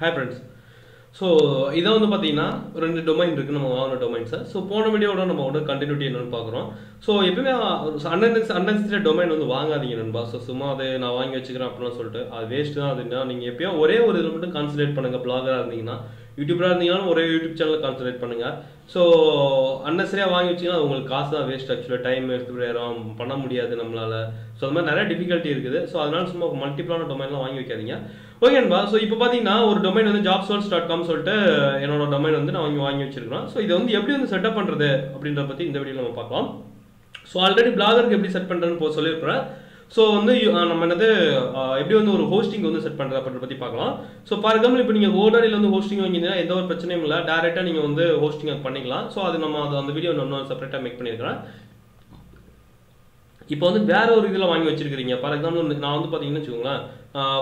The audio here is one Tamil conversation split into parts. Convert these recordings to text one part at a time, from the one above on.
ஹாய் ஃப்ரெண்ட்ஸ் ஸோ இதை வந்து பார்த்தீங்கன்னா ரெண்டு டொமைன் இருக்குது நம்ம வாங்கின டொமைன்ஸை ஸோ போன வீடியோட நம்ம வந்து கண்டினியூட்டி என்னென்னு பார்க்குறோம் ஸோ எப்பவுமே அன்னெஸ் அன்னெசரி டொமைன் வந்து வாங்காதீங்க நண்பா. ஸோ சும்மா அதை நான் வாங்கி வச்சுக்கிறேன் அப்படின்னு சொல்லிட்டு. அது வேஸ்ட் தான். அதுன்னா நீங்கள் எப்பயோ ஒரே ஒரு இதில் மட்டும் கான்சன்ட்ரேட் பண்ணுங்கள் பிளாகராக இருந்தீங்கன்னா யூடியூபராக இருந்தீங்கனாலும் ஒரே யூடியூப் சேனலில் கான்சன்ட்ரேட் பண்ணுங்கள் ஸோ அன்னசரியாக வாங்கி வச்சிங்கன்னா உங்களுக்கு காசு தான் வேஸ்ட் ஆக்சுவலாக டைம் எடுத்துகிட்டு பண்ண முடியாது நம்மளால. ஸோ அது மாதிரி நிறைய டிஃபிகல்ட்டி இருக்குது. ஸோ அதனால சும்மா மல்டிபிளான டொமைன்லாம் வாங்கி வைக்காதீங்க. ஓகேன்பா ஸோ இப்போ பார்த்தீங்கன்னா ஒரு டொமைன் வந்து ஜாப் சோர்ஸ் டாட் காம் சொல்லிட்டு என்னோட டொமைன் வந்து நான் வாங்கி வாங்கி வச்சிருக்கிறேன். ஸோ இதை வந்து எப்படி வந்து செட்டப் பண்ணுறது அப்படின்றத பற்றி இந்த வீடியோ நம்ம பார்க்கலாம். ஸோ ஆல்ரெடி பிளாகருக்கு எப்படி செட் பண்ணுறதுன்னு போ சொல்லியிருக்கிறேன். ஸோ வந்து நம்ம என்னது எப்படி வந்து ஒரு ஹோஸ்டிங் வந்து செட் பண்ணுறது அப்படின்றத பற்றி பார்க்கலாம். ஸோ ஃபார் எக்ஸாம்பிள் இப்போ நீங்கள் ஓடரியில் வந்து ஹோஸ்டிங் வாங்கிங்கன்னா எந்த ஒரு பிரச்சனையும் இல்லை. டேரெக்டாக நீங்கள் வந்து ஹோஸ்டிங் பண்ணிக்கலாம். ஸோ அது நம்ம அது அந்த வீடியோ நான் செப்பரேட்டாக மேக் பண்ணியிருக்கிறேன். இப்போ வந்து வேற ஒரு இதில் வாங்கி வச்சிருக்கிறீங்க. ஃபார் எக்ஸாம்பிள் நான் வந்து பார்த்தீங்கன்னு வச்சுக்கோங்களேன்.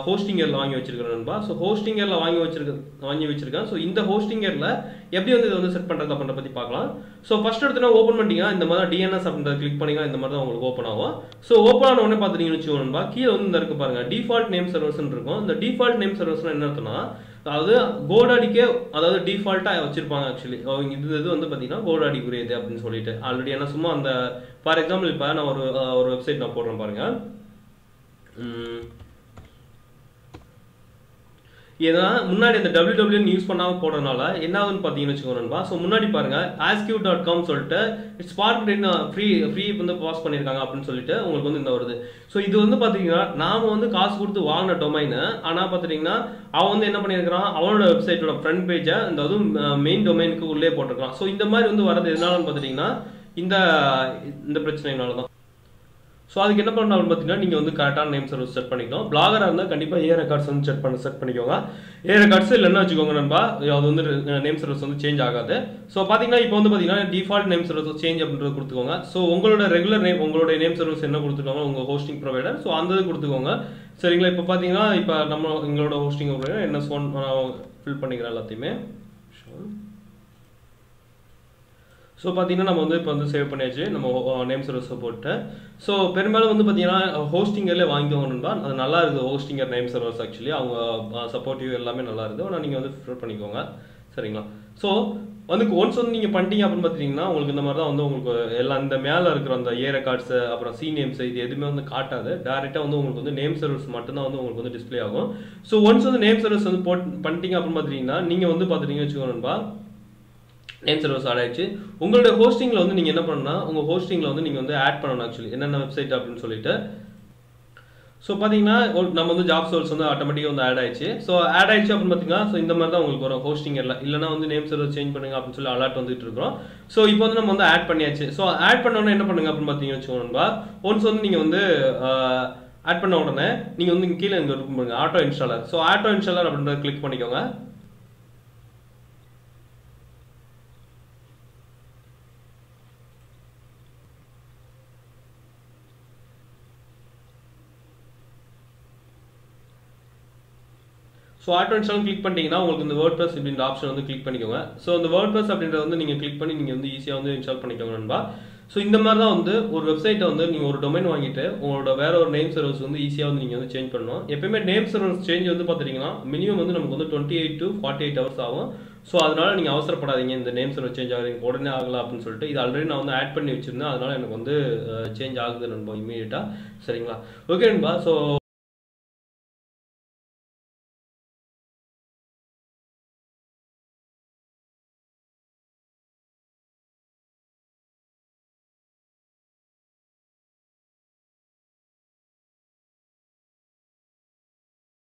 ஹோஸ்டிங் இயரில் வாங்கி வச்சிருக்கிறேன் நண்பா. ஸோ ஹோஸ்டிங் இயரில் வாங்கி வச்சிருக்க வாங்கி வச்சிருக்கேன். ஸோ இந்த ஹோஸ்டிங் இயரில் எப்படி வந்து இதை வந்து செட் பண்ணுறது அப்படின்ற பற்றி பார்க்கலாம். ஸோ ஃபர்ஸ்ட் எடுத்துனா ஓப்பன் பண்ணிட்டீங்கன்னா இந்த மாதிரி டிஎன்எஸ் அப்படின்றத கிளிக் பண்ணிங்கன்னா இந்த மாதிரி தான் உங்களுக்கு ஓப்பன் ஆகும். ஸோ ஓப்பன் ஆன உடனே பார்த்துட்டீங்கன்னு வச்சுக்கோங்க நண்பா. கீழே வந்து இந்த இருக்கு பாருங்க டிஃபால்ட் நேம் சர்வர்ஸ்னு இருக்கும். இந்த டிஃபால்ட் நேம் சர்வர்ஸ்னா என்ன அர்த்தம்னா அதாவது கோடாடிக்கே அதாவது டிஃபால்ட்டாக வச்சிருப்பாங்க ஆக்சுவலி இது இது வந்து பார்த்தீங்கன்னா கோடாடிக்குரியது அப்படின்னு சொல்லிட்டு. ஆல்ரெடி ஏன்னா சும்மா அந்த ஃபார் எக்ஸாம்பிள் இப்போ நான் ஒரு ஒரு வெப்சைட் நான் போடுறேன் பாருங்க. ஏன்னா முன்னாடி அந்த டபிள்யூ டபிள்யூன்னு யூஸ் பண்ணாமல் போடுறதுனால என்ன ஆகுதுன்னு பார்த்தீங்கன்னு வச்சுக்கோங்க ஸோ முன்னாடி பாருங்க ஆஸ்கியூ டாட் காம் சொல்லிட்டு இட்ஸ் பார்க் ஃப்ரீ ஃப்ரீ வந்து பாஸ் பண்ணியிருக்காங்க அப்படின்னு சொல்லிட்டு உங்களுக்கு வந்து இந்த வருது. ஸோ இது வந்து பார்த்தீங்கன்னா நாம் வந்து காசு கொடுத்து வாங்கின டொமைனு ஆனால் பார்த்துட்டிங்கன்னா அவன் வந்து என்ன பண்ணியிருக்கிறான்? அவனோட வெப்சைட்டோட ஃப்ரண்ட் பேஜை இந்த அதுவும் மெயின் டொமைனுக்கு உள்ளே போட்டிருக்கான் ஸோ இந்த மாதிரி வந்து வரது எதனாலன்னு பார்த்தீங்கன்னா இந்த இந்த பிரச்சனைனால தான் ஸோ அதுக்கு என்ன பண்ணணும் பார்த்தீங்கன்னா நீங்கள் வந்து கரெக்டான நேம் சர்வீஸ் செட் பண்ணிக்கணும். பிளாகராக இருந்தால் கண்டிப்பாக ஏ ரெக்கார்ட்ஸ் வந்து செட் பண்ண செட் பண்ணிக்கோங்க. ஏ ரெக்கார்ட்ஸ் இல்லைன்னா வச்சுக்கோங்க நண்பா அது வந்து நேம் சர்வீஸ் வந்து சேஞ்ச் ஆகாது. ஸோ பார்த்தீங்கன்னா இப்போ வந்து பார்த்தீங்கன்னா டிஃபால்ட் நேம் சர்வீஸ் சேஞ்ச் அப்படின்றது கொடுத்துக்கோங்க. ஸோ உங்களோட ரெகுலர் நேம் உங்களுடைய நேம் சர்வீஸ் என்ன கொடுத்துருக்காங்க உங்கள் ஹோஸ்டிங் ப்ரொவைடர் ஸோ அந்த இது கொடுத்துக்கோங்க. சரிங்களா? இப்போ பார்த்தீங்கன்னா இப்போ நம்ம எங்களோட ஹோஸ்டிங் ப்ரொவைடர் என்ன ஃபோன் ஃபில் பண்ணிக்கிறேன் எல்லாத்தையுமே? ஷோர் ஸோ பார்த்தீங்கன்னா நம்ம வந்து இப்போ வந்து சேவ் பண்ணியாச்சு. நம்ம uh, நேம் சர்வீஸை போட்டு. ஸோ பெரும்பாலும் வந்து பார்த்தீங்கன்னா ஹோஸ்டிங்கர்லேயே uh, வாங்கிக்கோங்கன்னு அது நல்லா இருக்குது. ஹோஸ்டிங்கர் நேம் சர்வர்ஸ் ஆக்சுவலி அவங்க uh, சப்போர்ட்டிவ் எல்லாமே நல்லா இருக்குது. ஆனால் நீங்கள் வந்து ப்ரிஃபர் பண்ணிக்கோங்க. சரிங்களா? ஸோ வந்து ஒன்ஸ் வந்து நீங்கள் பண்ணிட்டீங்க அப்படின்னு பார்த்தீங்கன்னா உங்களுக்கு இந்த மாதிரி தான் வந்து உங்களுக்கு எல்லா இந்த மேலே இருக்கிற அந்த ஏ ரெக்கார்ட்ஸு அப்புறம் சி நேம்ஸ் இது எதுவுமே வந்து காட்டாது. டேரெக்டாக வந்து உங்களுக்கு வந்து நேம் சர்வீஸ் மட்டும்தான் வந்து உங்களுக்கு வந்து டிஸ்ப்ளே ஆகும். ஸோ ஒன்ஸ் வந்து நேம் சர்வீஸ் வந்து போட் பண்ணிட்டீங்க அப்படின்னு பார்த்தீங்கன்னா நீங்கள் வந்து பார்த்துட்டீங்கன்னு வச்சுக்கோங்கப்பா நேம் சர்வர்ஸ் ஆட் ஆயிடுச்சு. உங்களோட ஹோஸ்டிங்கில் வந்து நீங்கள் என்ன பண்ணணும்னா உங்கள் ஹோஸ்டிங்கில் வந்து நீங்கள் வந்து ஆட் பண்ணணும் ஆக்சுவலி என்னென்ன வெப்சைட் அப்படின்னு சொல்லிட்டு. ஸோ பார்த்தீங்கன்னா நம்ம வந்து ஜாப் சோர்ஸ் வந்து ஆட்டோமேட்டிக்காக வந்து ஆட் ஆயிடுச்சு. ஸோ ஆட் ஆயிடுச்சு அப்படின்னு பார்த்தீங்கன்னா ஸோ இந்த மாதிரி தான் உங்களுக்கு வரும் ஹோஸ்டிங் எல்லாம். இல்லைனா வந்து நேம் சர்வர் சேஞ்ச் பண்ணுங்க அப்படின்னு சொல்லி அலர்ட் வந்துட்டு இருக்கிறோம். ஸோ இப்போ வந்து நம்ம வந்து ஆட் பண்ணியாச்சு. ஸோ ஆட் பண்ணோன்னா என்ன பண்ணுங்க அப்படின்னு பார்த்தீங்கன்னு வச்சுக்கோங்க ஒன்ஸ் வந்து நீங்கள் வந்து ஆட் பண்ண உடனே நீங்கள் வந்து கீழே இங்கே இருக்கும் பாருங்க auto installer so auto installer அப்படின்றத கிளிக் பண்ணிக்கோங்க. ஸோ ஆட்டோ இன்ஸ்டால் கிளிக் பண்ணிட்டீங்கன்னா உங்களுக்கு இந்த வேர்ட் ப்ளஸ் அப்படின்ற ஆப்ஷன் வந்து கிளிக் பண்ணிக்கோங்க. ஸோ அந்த வேர்ட் ப்ளஸ் அப்படின்றத வந்து நீங்கள் கிளிக் பண்ணி நீங்கள் வந்து ஈஸியாக வந்து இன்ஸ்டால் பண்ணிக்கோங்க நண்பா. ஸோ இந்த மாதிரி தான் வந்து ஒரு வெப்சைட்டை வந்து நீங்கள் ஒரு டொமைன் வாங்கிட்டு உங்களோட வேற ஒரு நேம் சர்வர்ஸ் வந்து ஈஸியாக வந்து நீங்கள் வந்து சேஞ்ச் பண்ணணும் எப்பயுமே நேம் சர்வர்ஸ் சேஞ்ச் வந்து பார்த்துட்டிங்கன்னா மினிமம் வந்து நமக்கு வந்து twenty eight to forty eight hours ஆகும். ஸோ அதனால நீங்கள் அவசரப்படாதீங்க இந்த நேம் சர்வர் சேஞ்ச் ஆகுது உடனே ஆகலாம் அப்படின்னு சொல்லிட்டு. இது ஆல்ரெடி நான் வந்து ஆட் பண்ணி வச்சிருந்தேன். அதனால எனக்கு வந்து சேஞ்ச் ஆகுது நண்பா இமீடியட்டாக சரிங்களா? ஓகே நண்பா ஸோ